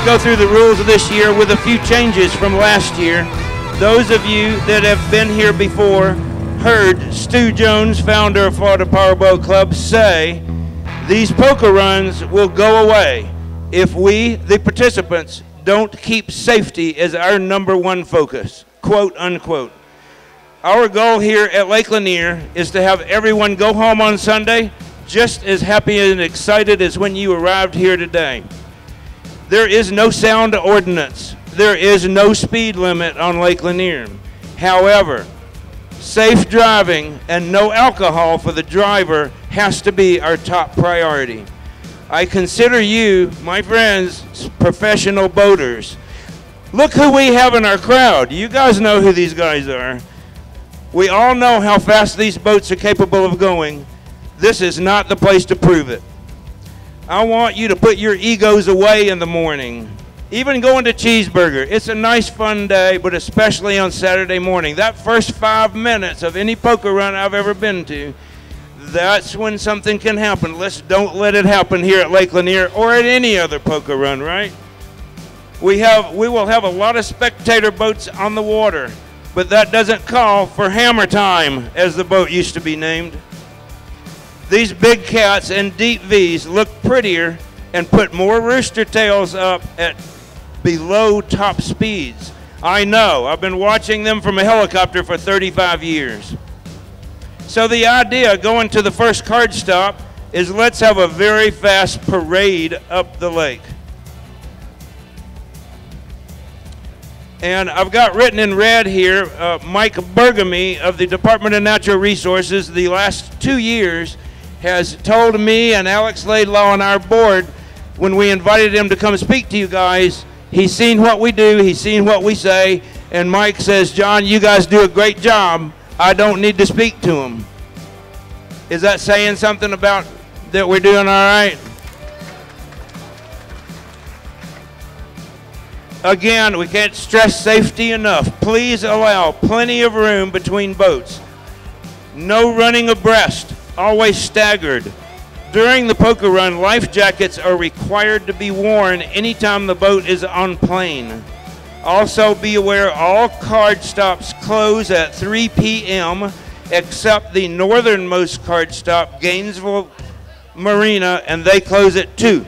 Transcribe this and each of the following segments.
we go through the rules of this year with a few changes from last year, those of you that have been here before heard Stu Jones, founder of Florida Powerboat Club, say these poker runs will go away if we, the participants, don't keep safety as our number one focus. Quote unquote. Our goal here at Lake Lanier is to have everyone go home on Sunday just as happy and excited as when you arrived here today. There is no sound ordinance. There is no speed limit on Lake Lanier. However, safe driving and no alcohol for the driver has to be our top priority. I consider you, my friends, professional boaters. Look who we have in our crowd. You guys know who these guys are. We all know how fast these boats are capable of going. This is not the place to prove it. I want you to put your egos away in the morning. Even going to cheeseburger. It's a nice fun day, but especially on Saturday morning. That first five minutes of any poker run I've ever been to, that's when something can happen. Let's don't let it happen here at Lake Lanier or at any other poker run, right? We have we will have a lot of spectator boats on the water, but that doesn't call for hammer time, as the boat used to be named. These big cats and deep V's look prettier and put more rooster tails up at below top speeds. I know, I've been watching them from a helicopter for 35 years. So the idea going to the first card stop is let's have a very fast parade up the lake. And I've got written in red here uh, Mike Bergamy of the Department of Natural Resources the last two years has told me and Alex Laidlaw on our board when we invited him to come speak to you guys, he's seen what we do, he's seen what we say, and Mike says, John, you guys do a great job. I don't need to speak to him. Is that saying something about that we're doing all right? Again, we can't stress safety enough. Please allow plenty of room between boats. No running abreast always staggered. During the poker run, life jackets are required to be worn anytime the boat is on plane. Also, be aware all card stops close at 3 p.m. except the northernmost card stop, Gainesville Marina, and they close at 2.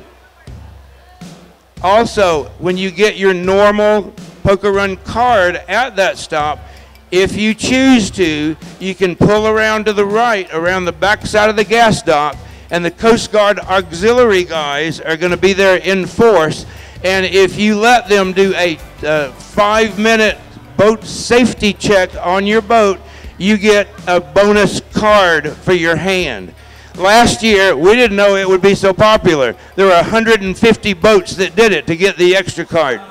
Also, when you get your normal poker run card at that stop, if you choose to, you can pull around to the right, around the back side of the gas dock, and the Coast Guard auxiliary guys are going to be there in force. And if you let them do a uh, five minute boat safety check on your boat, you get a bonus card for your hand. Last year, we didn't know it would be so popular. There were 150 boats that did it to get the extra card.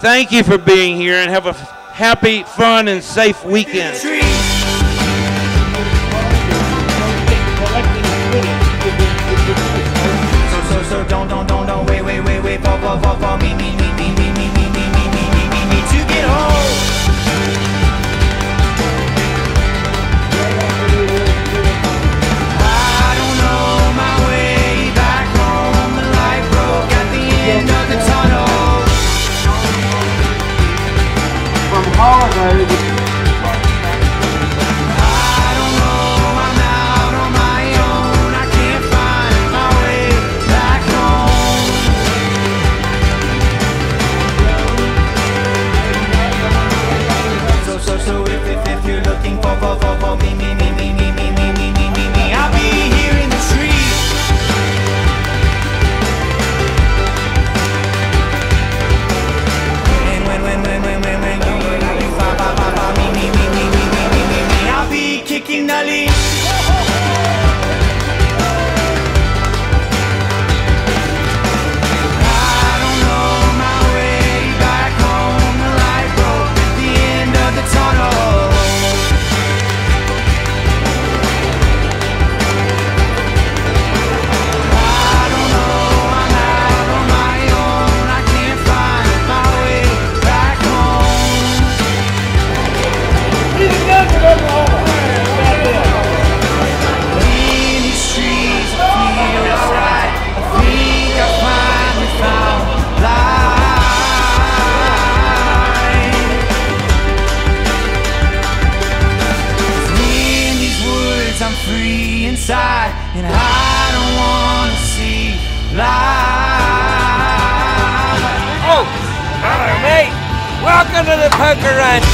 Thank you for being here and have a happy, fun, and safe weekend. So, so, so, don't, don't, don't, don't, wait, wait, wait, wait, me, me, me, home. So, so, so if, if, if you're looking for, for, for, for me, me, me, signali and I don't wanna see life. Oh, hello, mate. Welcome to the poker run.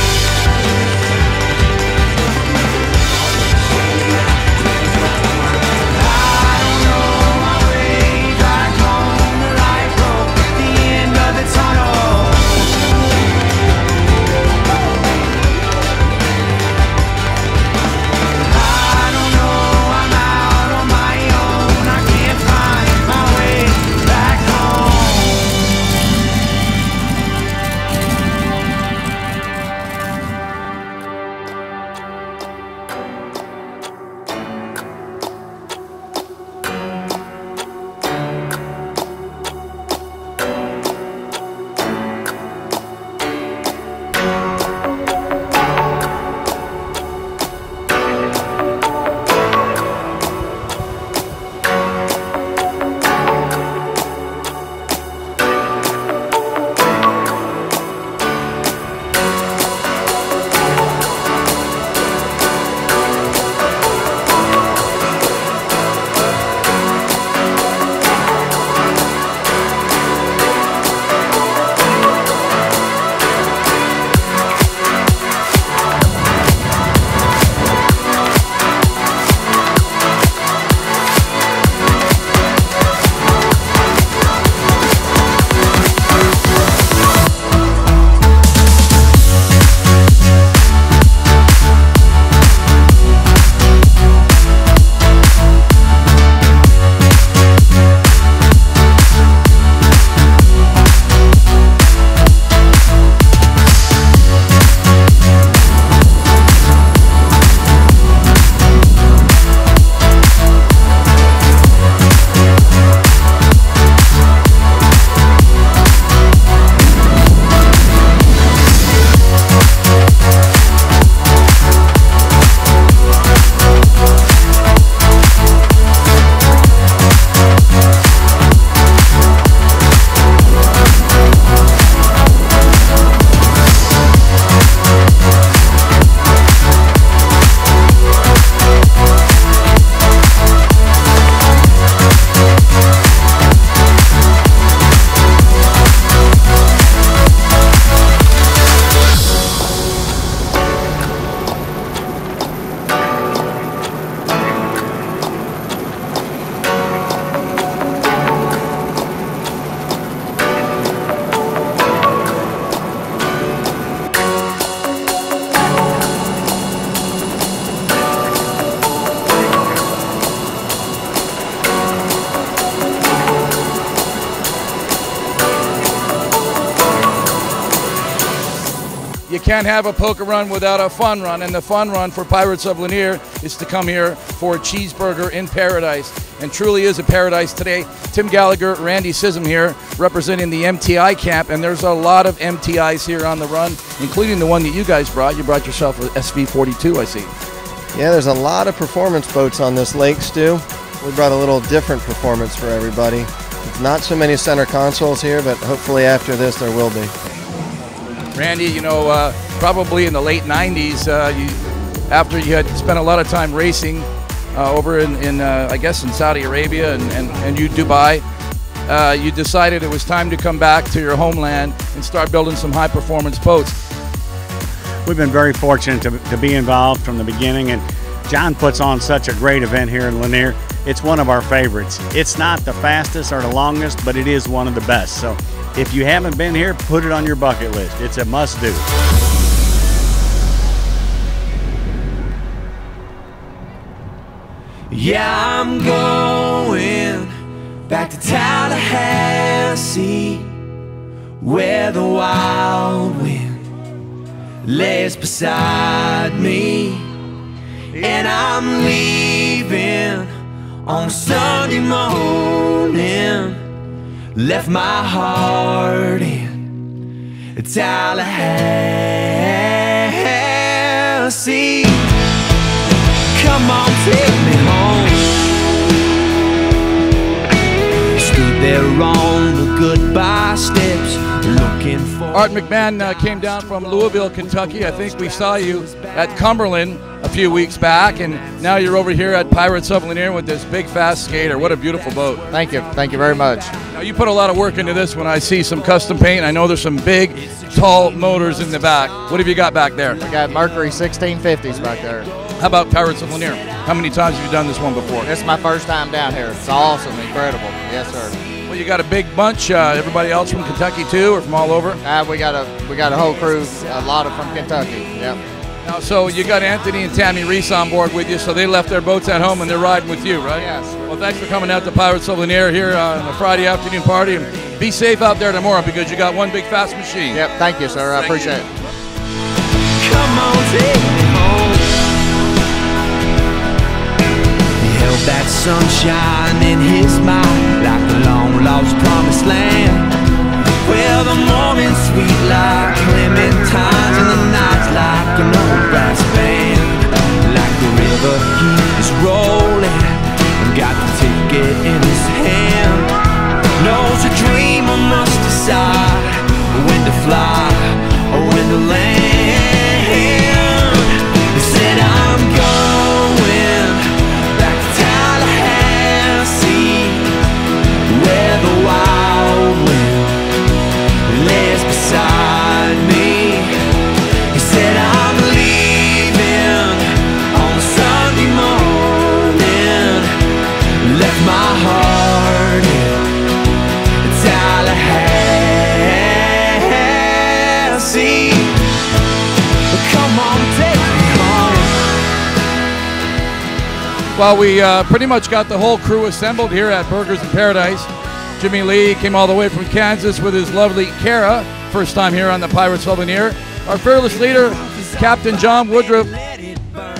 Can't have a poker run without a fun run, and the fun run for Pirates of Lanier is to come here for a cheeseburger in paradise. And truly is a paradise today. Tim Gallagher, Randy Scism here, representing the MTI camp, and there's a lot of MTIs here on the run, including the one that you guys brought. You brought yourself a SV42, I see. Yeah, there's a lot of performance boats on this lake, Stu. We brought a little different performance for everybody. Not so many center consoles here, but hopefully after this there will be. Randy, you know, uh, probably in the late 90s, uh, you, after you had spent a lot of time racing uh, over in, in uh, I guess, in Saudi Arabia and, and, and you Dubai, uh, you decided it was time to come back to your homeland and start building some high performance boats. We've been very fortunate to, to be involved from the beginning, and John puts on such a great event here in Lanier. It's one of our favorites. It's not the fastest or the longest, but it is one of the best. So if you haven't been here, put it on your bucket list. It's a must do. Yeah, I'm going back to Tallahassee, where the wild wind lays beside me, and I'm leaving on Sunday morning. Left my heart in Tallahassee. Come on, take me home. Stood there on the goodbye steps, looking. Art McMahon uh, came down from Louisville, Kentucky. I think we saw you at Cumberland a few weeks back, and now you're over here at Pirates of Lanier with this big fast skater. What a beautiful boat. Thank you. Thank you very much. Now, you put a lot of work into this when I see some custom paint. I know there's some big, tall motors in the back. What have you got back there? We got Mercury 1650s back there. How about Pirates of Lanier? How many times have you done this one before? This is my first time down here. It's awesome, incredible. Yes, sir. Well, you got a big bunch. Uh, everybody else from Kentucky too, or from all over? Uh, we got a we got a whole crew, a lot of from Kentucky. Yep. Now, so you got Anthony and Tammy Reese on board with you, so they left their boats at home and they're riding with you, right? Yes. Well, thanks for coming out to Pirates of Lanier here on a Friday afternoon party, and be safe out there tomorrow because you got one big fast machine. Yep. Thank you, sir. I Thank appreciate you. it. Come on, take me home. He held that sunshine in his mind like a long lost promised land. Where the morning's sweet like clementines and the night's like an old brass band. Like the river he is rolling and got the ticket in his hand. Knows a dreamer must decide when to fly or when to land. Well, we uh, pretty much got the whole crew assembled here at Burgers in Paradise. Jimmy Lee came all the way from Kansas with his lovely Kara, first time here on the Pirates Lanier. Our fearless leader, Captain John Woodruff.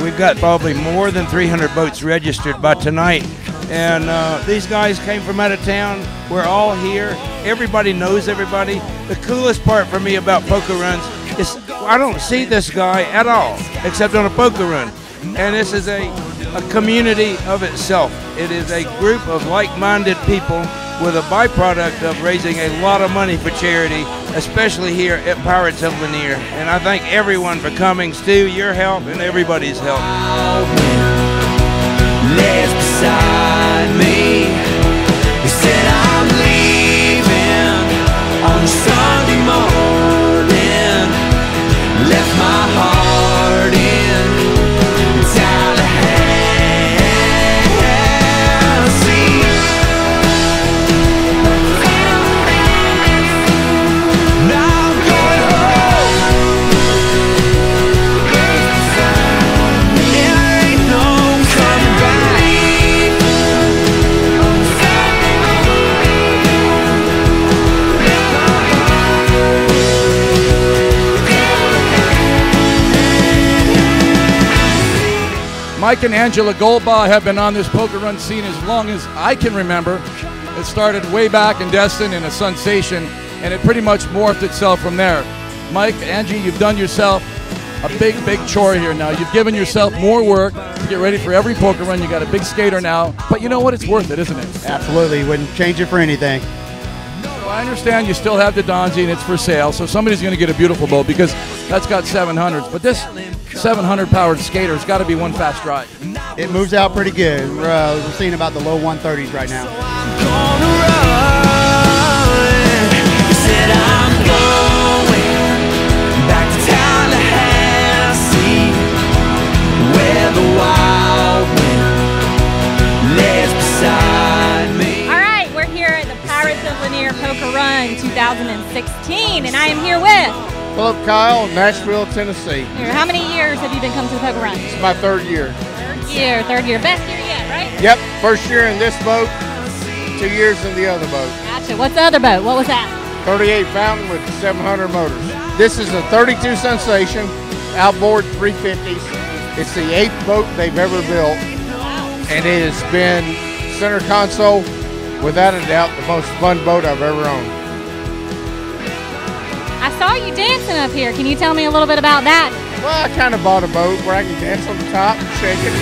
We've got probably more than 300 boats registered by tonight. And uh, these guys came from out of town. We're all here. Everybody knows everybody. The coolest part for me about poker runs is I don't see this guy at all, except on a poker run. And this is a, a community of itself. It is a group of like-minded people with a byproduct of raising a lot of money for charity, especially here at Pirates of Lanier. And I thank everyone for coming. Stu, your help and everybody's help. Sunday morning. Left my heart Mike and Angela Goldbaugh have been on this poker run scene as long as I can remember. It started way back in Destin in a sensation, and it pretty much morphed itself from there. Mike, Angie, you've done yourself a big, big chore here now. You've given yourself more work to get ready for every poker run. You got a big skater now, but you know what? It's worth it, isn't it? Absolutely, wouldn't change it for anything. I understand you still have the Donzi and it's for sale, so somebody's going to get a beautiful boat because that's got 700s. But this 700 powered skater's got to be one fast ride. It moves out pretty good. We're, uh, we're seeing about the low 130s right now. gonna run. He said, I'm going back to Tallahassee, where the wild wind lays beside me. All right, we're here at the Pirates of Lanier Poker Run 2016, and I am here with. Philip Kyle, Nashville, Tennessee. How many years have you been coming to the Poker Run? It's my third year. Third year, third year, best year yet, right? Yep, first year in this boat, two years in the other boat. Gotcha. What's the other boat? What was that? 38 Fountain with 700 motors. This is a 32 Sensation outboard 350s. It's the eighth boat they've ever built, and it has been center console, without a doubt, the most fun boat I've ever owned. I saw you dancing up here. Can you tell me a little bit about that? Well, I kind of bought a boat where I can dance on the top and shake it.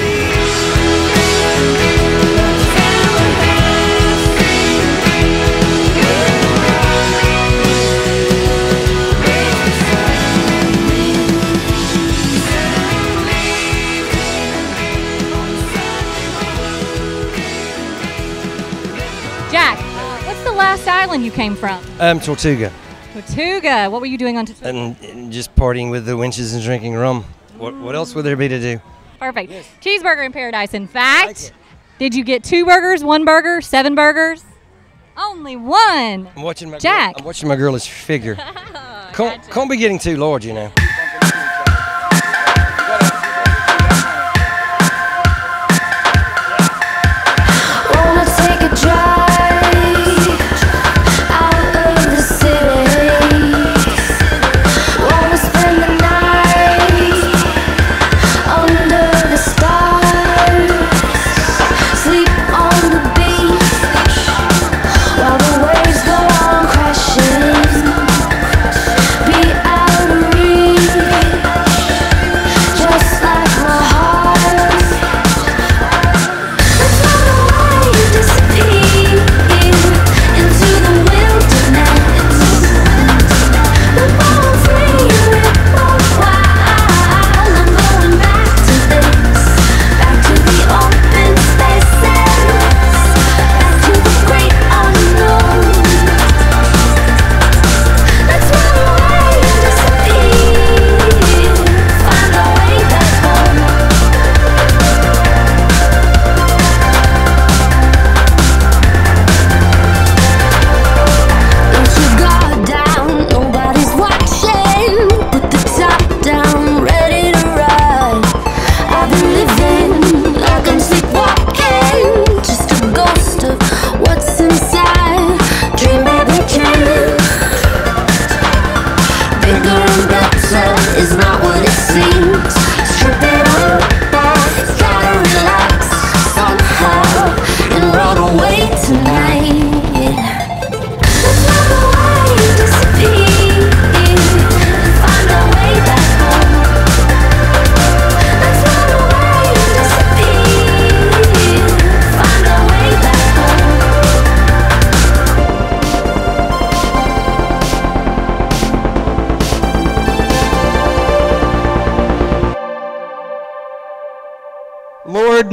Jack, what's the last island you came from? Um, Tortuga. Tortuga. What were you doing on Tortuga? and, and just partying with the winches and drinking rum. What, what else would there be to do? Perfect. Cheeseburger in paradise. In fact, did you get two burgers, one burger, seven burgers? Only one. I'm watching my Jack. Girl, I'm watching my girlish figure. can't, can't be getting too large, you know.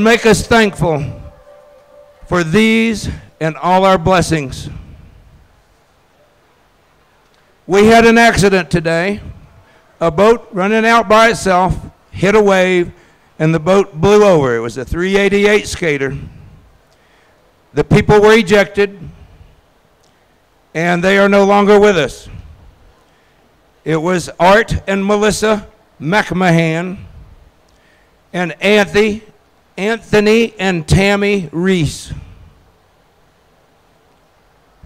Make us thankful for these and all our blessings. We had an accident today. A boat running out by itself hit a wave and the boat blew over. It was a 388 skater. The people were ejected and they are no longer with us. It was Art and Melissa McMahon and Anthony, Anthony and Tammy Reese.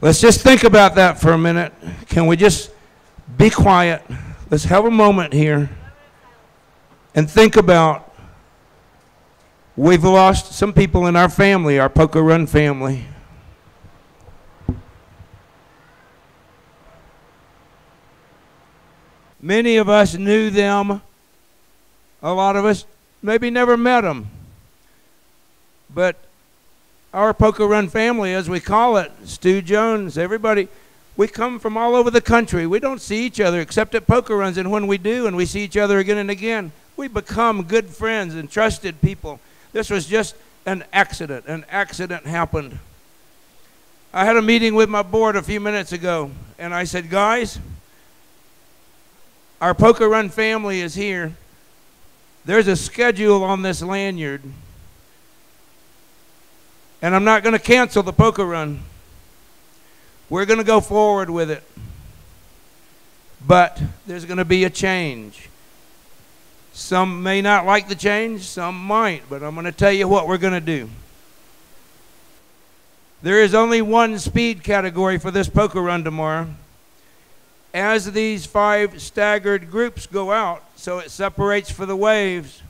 Let's just think about that for a minute. Can we just be quiet? Let's have a moment here and think about we've lost some people in our family, our Poker Run family. Many of us knew them. A lot of us maybe never met them. But our Poker Run family, as we call it, Stu Jones, everybody, we come from all over the country. We don't see each other except at poker runs, and when we do, and we see each other again and again, we become good friends and trusted people. This was just an accident. An accident happened. I had a meeting with my board a few minutes ago, and I said, guys, our Poker Run family is here. There's a schedule on this lanyard. And I'm not going to cancel the poker run. We're going to go forward with it. But there's going to be a change. Some may not like the change, some might, but I'm going to tell you what we're going to do. There is only one speed category for this poker run tomorrow. As these five staggered groups go out, so it separates for the waves,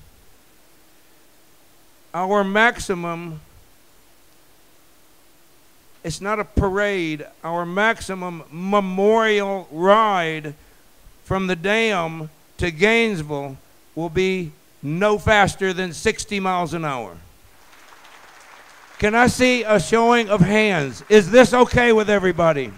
our maximum it's not a parade. Our maximum memorial ride from the dam to Gainesville will be no faster than 60 miles an hour. Can I see a showing of hands? Is this okay with everybody?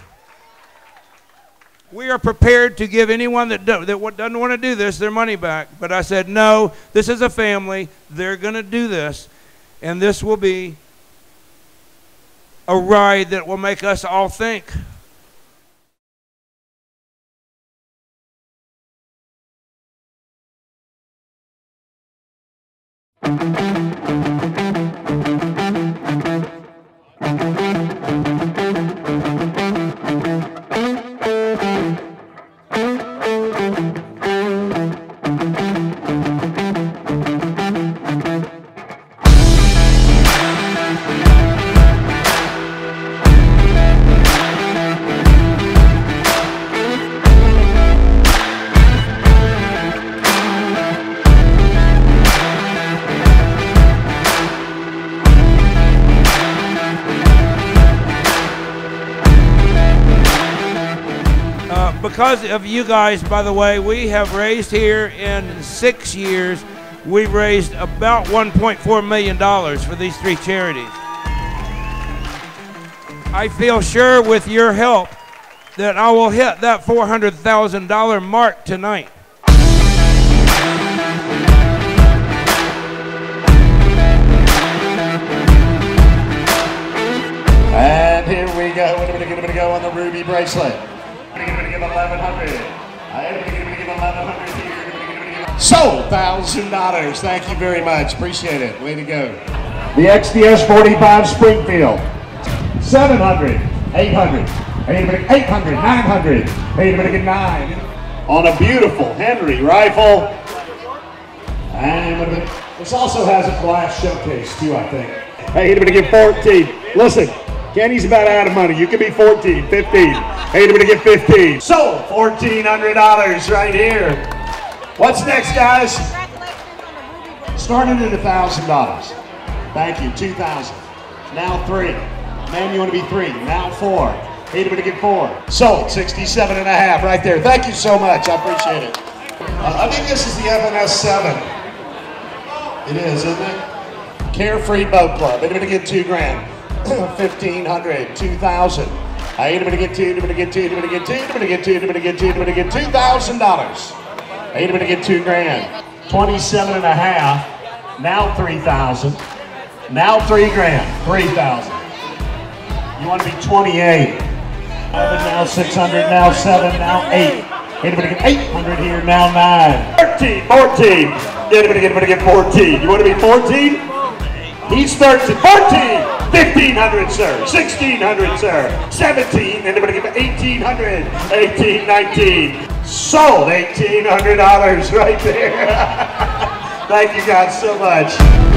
We are prepared to give anyone that, do, that doesn't want to do this their money back. But I said, no, this is a family. They're going to do this. And this will be a ride that will make us all think of you guys, by the way, we have raised here in six years, we've raised about $1.4 million for these three charities. I feel sure with your help that I will hit that $400,000 mark tonight. And here we go. What are we going to go on the ruby bracelet? Sold $1,000. Thank you very much. Appreciate it. Way to go. The XDS 45 Springfield. 700, 800, 800, 800, 900, 800, 9. On a beautiful Henry rifle. And this also has a glass showcase too, I think. Hey, he's going to give 14. Listen, Kenny's about out of money. You could be 14, 15. Hey, to give 15. So, $1,400 right here. What's next, guys? Starting at $1,000. Thank you, 2000 Now three. Man, you want to be three. Now four. Going to get four. Sold, 67 and a half right there. Thank you so much. I appreciate it. Uh, I think this is the FNS 7. It is, isn't it? Carefree Boat Club. To get two grand. 1500 2000 I ain't gonna get two, I'm gonna get two, I'm gonna get two, I'm gonna get two, I'm gonna get two, I'm gonna get two thousand dollars. I ain't gonna get two grand. 27 and a half, now 3,000. Now three grand, 3,000. You want to be 28. Now 600, now seven, now eight. Anybody get 800 here, now nine. 13, 14. Anybody get, anybody get 14. You want to be 14? He's 13, 14. 1500 sir, 1600 sir, 17, anybody give 1800, 18, 19. Sold $1,800 right there. Thank you guys so much.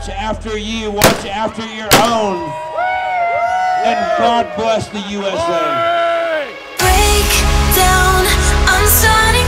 watch after you, watch after your own. And God bless the USA. Break down, I'm sorry.